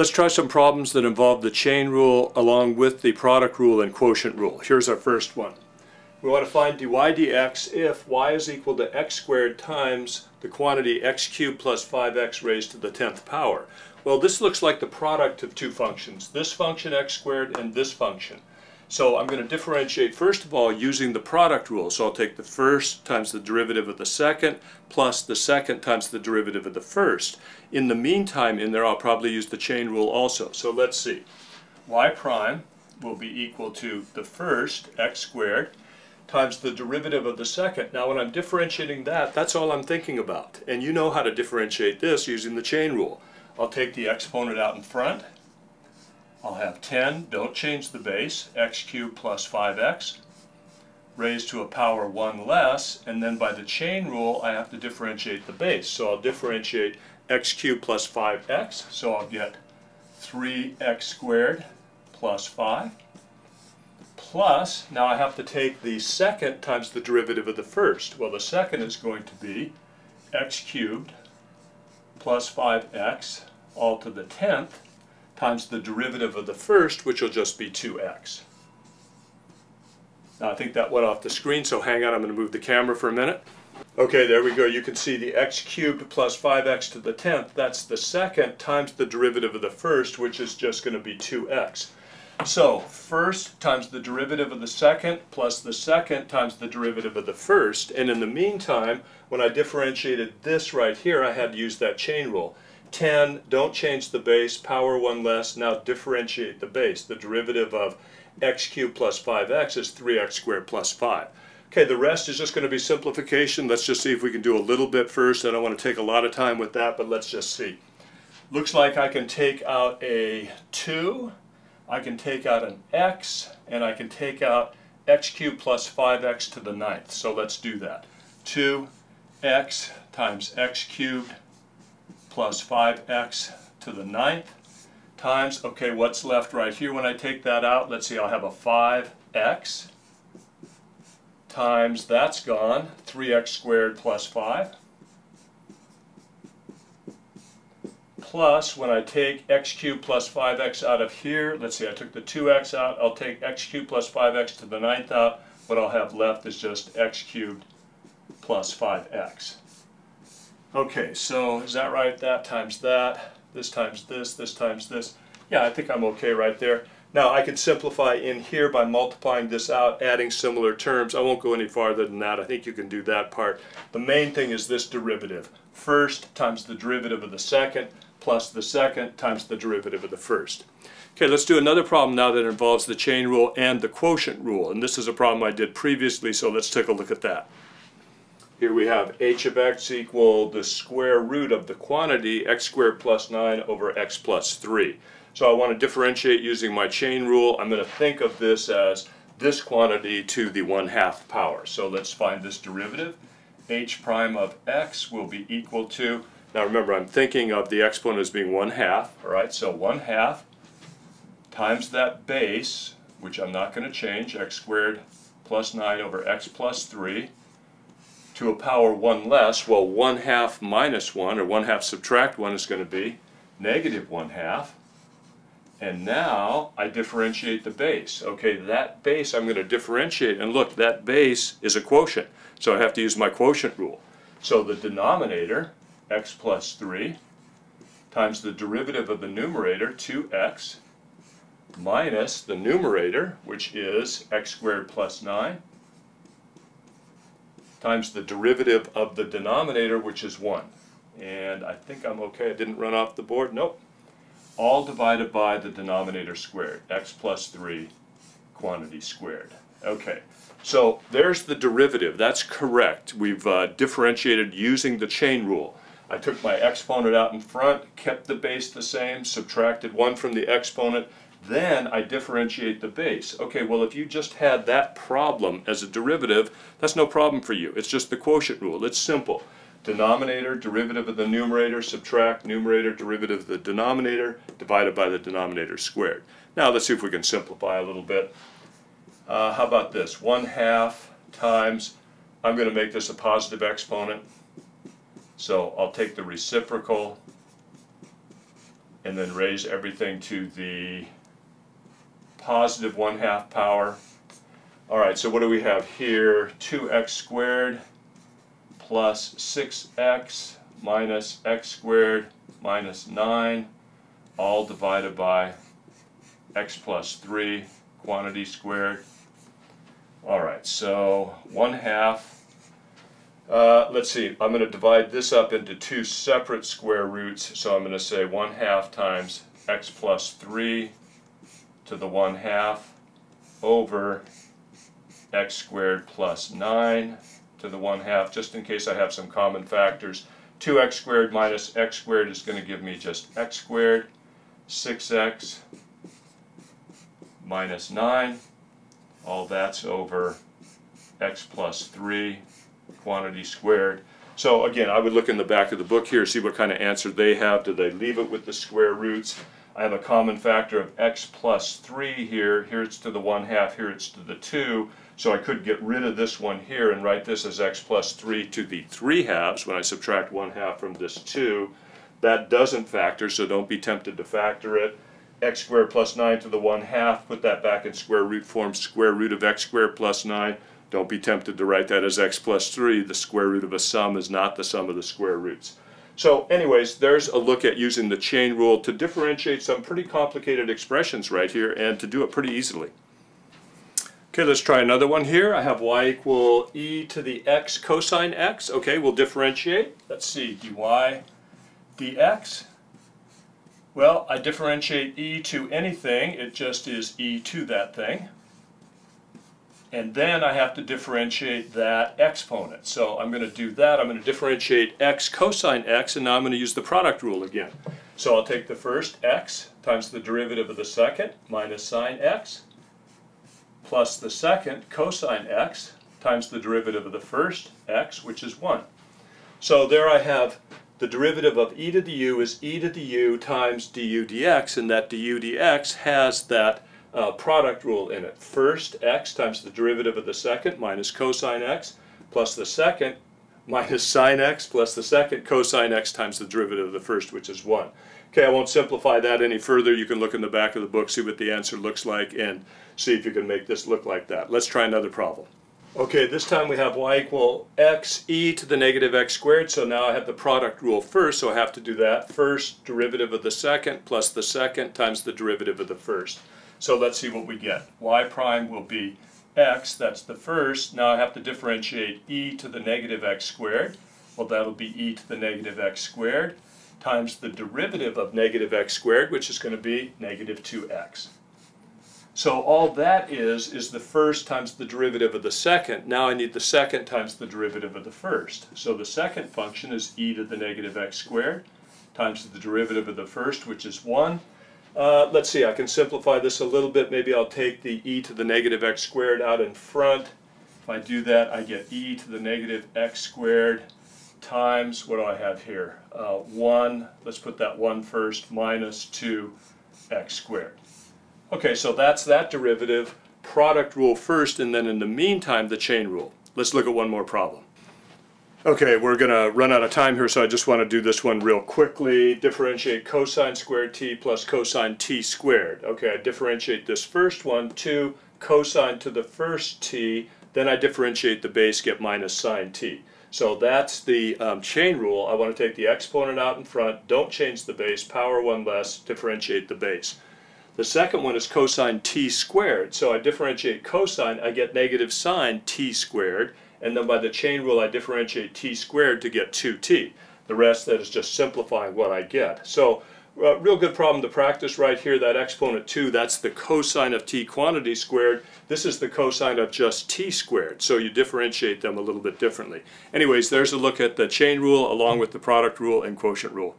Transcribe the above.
Let's try some problems that involve the chain rule along with the product rule and quotient rule. Here's our first one. We want to find dy dx if y is equal to x squared times the quantity x cubed plus 5x raised to the 10th power. Well, this looks like the product of two functions, this function x squared and this function. So I'm going to differentiate first of all using the product rule. So I'll take the first times the derivative of the second plus the second times the derivative of the first. In the meantime in there I'll probably use the chain rule also. So let's see. y prime will be equal to the first x squared times the derivative of the second. Now when I'm differentiating that, that's all I'm thinking about. And you know how to differentiate this using the chain rule. I'll take the exponent out in front I'll have 10, don't change the base, x cubed plus 5x, raised to a power 1 less, and then by the chain rule I have to differentiate the base. So I'll differentiate x cubed plus 5x, so I'll get 3x squared plus 5, plus, now I have to take the second times the derivative of the first. Well, the second is going to be x cubed plus 5x all to the 10th, times the derivative of the first, which will just be 2x. Now I think that went off the screen, so hang on, I'm going to move the camera for a minute. Okay, there we go. You can see the x cubed plus 5x to the 10th. That's the second times the derivative of the first, which is just going to be 2x. So, first times the derivative of the second plus the second times the derivative of the first. And in the meantime, when I differentiated this right here, I had to use that chain rule. 10, don't change the base, power 1 less, now differentiate the base. The derivative of x cubed plus 5x is 3x squared plus 5. Okay, the rest is just going to be simplification. Let's just see if we can do a little bit first. I don't want to take a lot of time with that, but let's just see. Looks like I can take out a 2, I can take out an x, and I can take out x cubed plus 5x to the ninth. So let's do that. 2x times x cubed plus 5x to the ninth times, okay, what's left right here when I take that out? Let's see, I'll have a 5x times, that's gone, 3x squared plus 5. Plus, when I take x cubed plus 5x out of here, let's see, I took the 2x out, I'll take x cubed plus 5x to the ninth out. What I'll have left is just x cubed plus 5x. Okay, so is that right? That times that, this times this, this times this. Yeah, I think I'm okay right there. Now I can simplify in here by multiplying this out, adding similar terms. I won't go any farther than that. I think you can do that part. The main thing is this derivative. First times the derivative of the second plus the second times the derivative of the first. Okay, let's do another problem now that involves the chain rule and the quotient rule. And this is a problem I did previously, so let's take a look at that. Here we have h of x equal the square root of the quantity x squared plus 9 over x plus 3. So I want to differentiate using my chain rule. I'm going to think of this as this quantity to the 1 half power. So let's find this derivative. h prime of x will be equal to, now remember I'm thinking of the exponent as being 1 half, alright, so 1 half times that base, which I'm not going to change, x squared plus 9 over x plus 3, to a power 1 less, well 1 half minus 1, or 1 half subtract 1 is going to be negative 1 half. And now I differentiate the base. Okay, that base I'm going to differentiate, and look, that base is a quotient. So I have to use my quotient rule. So the denominator, x plus 3, times the derivative of the numerator, 2x, minus the numerator, which is x squared plus 9, times the derivative of the denominator, which is 1. And I think I'm okay. I didn't run off the board. Nope. All divided by the denominator squared, x plus 3 quantity squared. Okay, so there's the derivative. That's correct. We've uh, differentiated using the chain rule. I took my exponent out in front, kept the base the same, subtracted 1 from the exponent, then I differentiate the base. Okay, well if you just had that problem as a derivative, that's no problem for you. It's just the quotient rule. It's simple. Denominator, derivative of the numerator, subtract numerator, derivative of the denominator, divided by the denominator squared. Now let's see if we can simplify a little bit. Uh, how about this? 1 half times, I'm going to make this a positive exponent. So I'll take the reciprocal and then raise everything to the positive 1 half power. All right, so what do we have here? 2x squared plus 6x minus x squared minus 9, all divided by x plus 3, quantity squared. All right, so 1 half. Uh, let's see, I'm going to divide this up into two separate square roots. So I'm going to say 1 half times x plus 3 to the 1 half over x squared plus 9 to the 1 half, just in case I have some common factors. 2x squared minus x squared is going to give me just x squared. 6x minus 9, all that's over x plus 3 quantity squared. So again, I would look in the back of the book here, see what kind of answer they have. Do they leave it with the square roots? I have a common factor of x plus 3 here. Here it's to the 1 half, here it's to the 2. So I could get rid of this one here and write this as x plus 3 to the 3 halves when I subtract 1 half from this 2. That doesn't factor, so don't be tempted to factor it. x squared plus 9 to the 1 half, put that back in square root form, square root of x squared plus 9. Don't be tempted to write that as x plus 3. The square root of a sum is not the sum of the square roots. So anyways, there's a look at using the chain rule to differentiate some pretty complicated expressions right here and to do it pretty easily. Okay, let's try another one here. I have y equal e to the x cosine x. Okay, we'll differentiate. Let's see, dy dx. Well, I differentiate e to anything. It just is e to that thing. And then I have to differentiate that exponent. So I'm going to do that. I'm going to differentiate x cosine x, and now I'm going to use the product rule again. So I'll take the first x times the derivative of the second minus sine x plus the second cosine x times the derivative of the first x, which is 1. So there I have the derivative of e to the u is e to the u times du dx, and that du dx has that uh, product rule in it. First, x times the derivative of the second minus cosine x plus the second minus sine x plus the second cosine x times the derivative of the first, which is 1. Okay, I won't simplify that any further. You can look in the back of the book, see what the answer looks like, and see if you can make this look like that. Let's try another problem. Okay, this time we have y equal x e to the negative x squared, so now I have the product rule first, so I have to do that. First, derivative of the second plus the second times the derivative of the first. So let's see what we get. y prime will be x, that's the first. Now I have to differentiate e to the negative x squared. Well, that'll be e to the negative x squared times the derivative of negative x squared, which is going to be negative 2x. So all that is, is the first times the derivative of the second. Now I need the second times the derivative of the first. So the second function is e to the negative x squared times the derivative of the first, which is 1, uh, let's see, I can simplify this a little bit. Maybe I'll take the e to the negative x squared out in front. If I do that, I get e to the negative x squared times, what do I have here? Uh, 1, let's put that 1 first, minus 2x squared. Okay, so that's that derivative. Product rule first, and then in the meantime, the chain rule. Let's look at one more problem. Okay, we're going to run out of time here, so I just want to do this one real quickly. Differentiate cosine squared t plus cosine t squared. Okay, I differentiate this first one, 2 cosine to the first t, then I differentiate the base, get minus sine t. So that's the um, chain rule. I want to take the exponent out in front, don't change the base, power 1 less, differentiate the base. The second one is cosine t squared. So I differentiate cosine, I get negative sine t squared and then by the chain rule I differentiate t squared to get 2t. The rest that is just simplifying what I get. So uh, real good problem to practice right here, that exponent 2, that's the cosine of t quantity squared. This is the cosine of just t squared, so you differentiate them a little bit differently. Anyways, there's a look at the chain rule along with the product rule and quotient rule.